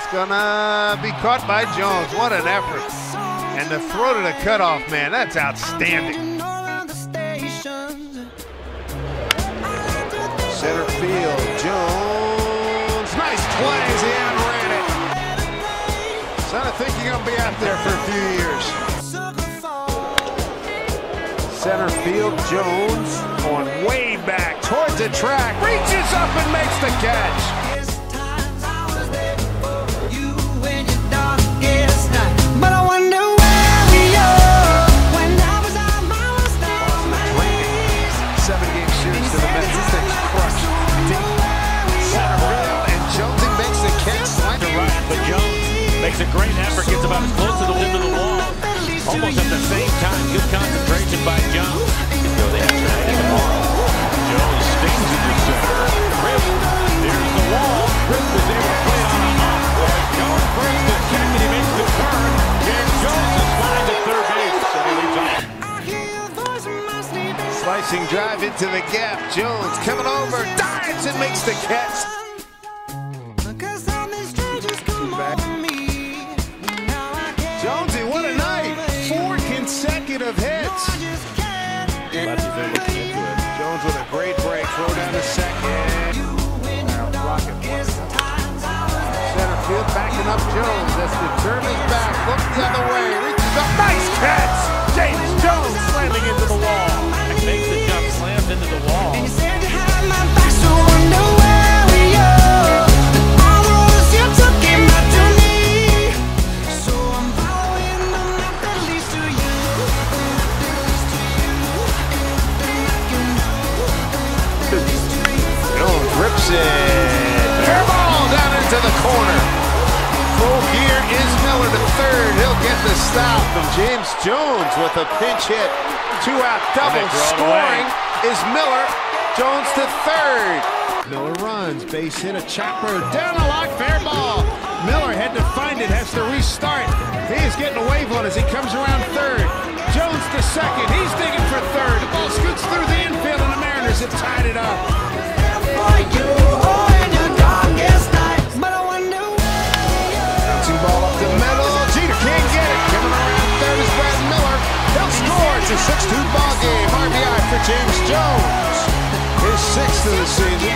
That's gonna be caught by Jones. What an effort. And the throw to the cutoff, man, that's outstanding. Center field, Jones. Nice play as he outran it. Son, I think you're gonna be out there for a few years. Center field, Jones on way back towards the track. Reaches up and makes the catch. About as close to the rim to the wall. Almost at the same time, good concentration by Jones. So they have tonight and tomorrow. Jones stings in the center. Rip, there's the wall. Rip was able to play it on a hop. Jones breaks the check and he makes the turn. James Jones is flying to third base. So he leaves off. Slicing drive into the gap. Jones coming over, dives and makes the catch. Jones with a great break. Throw down to second. Center field backing up Jones. That's is back. Look the other way. Reaches up. Nice catch. It. Fair ball down into the corner. Full gear is Miller to third. He'll get the stop of James Jones with a pinch hit. Two out double. they throw it Scoring is Miller. Jones to third. Miller runs. Base hit a chopper. Down the line. Fair ball. Miller had to find it. Has to restart. He is getting a wave on as he comes around third. A 6-2 ball game. RBI for James Jones. His sixth of the season.